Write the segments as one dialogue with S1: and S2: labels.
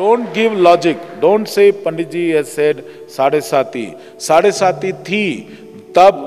S1: don't give logic don't say Pandit ji said साढ़े साथी साढ़े साथी थी तब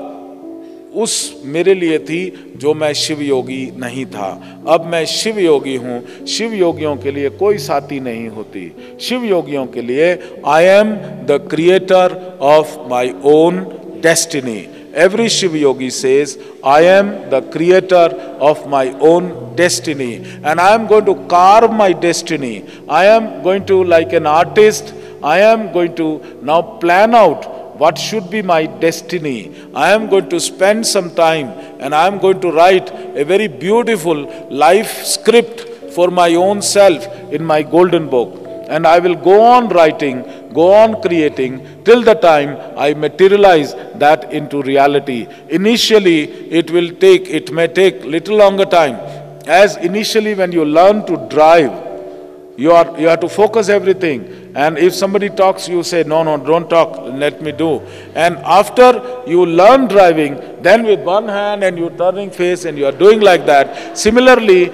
S1: उस मेरे लिए थी जो मैं शिव योगी नहीं था अब मैं शिव योगी हूँ शिव योगियों के लिए कोई साथी नहीं होती शिव योगियों के लिए I am the creator of my own destiny Every Shiv yogi says, I am the creator of my own destiny and I am going to carve my destiny. I am going to, like an artist, I am going to now plan out what should be my destiny. I am going to spend some time and I am going to write a very beautiful life script for my own self in my golden book. And I will go on writing, go on creating till the time I materialize that into reality. Initially, it will take, it may take little longer time. As initially when you learn to drive, you, are, you have to focus everything. And if somebody talks, you say, no, no, don't talk, let me do. And after you learn driving, then with one hand and you're turning face and you are doing like that. Similarly,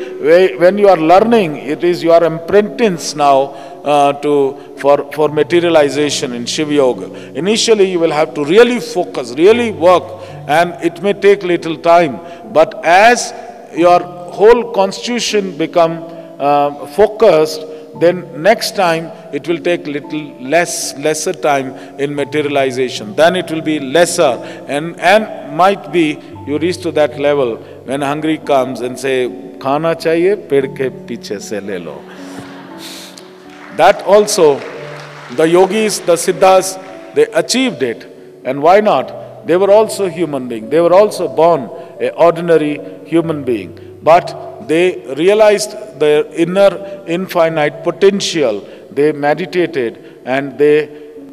S1: when you are learning, it is your apprentice now uh, to, for, for materialization in Shiva Yoga. Initially, you will have to really focus, really work, and it may take little time. But as your whole constitution become uh, focused, then next time it will take little less lesser time in materialization then it will be lesser and and might be you reach to that level when hungry comes and say khana chahiye ped ke piche se le that also the yogis the siddhas they achieved it. And why not? They were also human being. They were also born a ordinary human being. But they realized their inner infinite potential. They meditated and they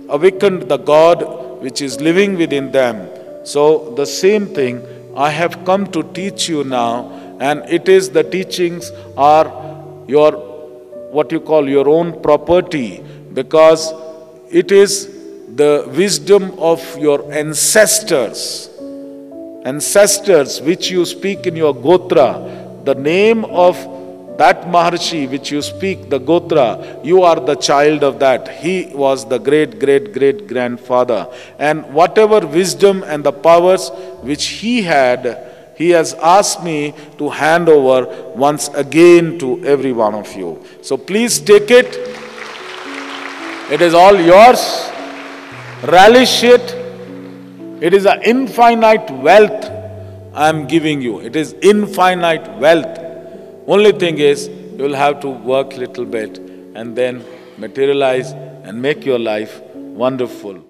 S1: awakened the God which is living within them. So, the same thing I have come to teach you now, and it is the teachings are your what you call your own property because it is the wisdom of your ancestors ancestors which you speak in your gotra the name of that Maharshi which you speak, the Gotra, you are the child of that. He was the great, great, great grandfather. And whatever wisdom and the powers which he had, he has asked me to hand over once again to every one of you. So please take it. It is all yours. Relish it. It is an infinite wealth I am giving you. It is infinite wealth. Only thing is, you will have to work a little bit and then materialize and make your life wonderful.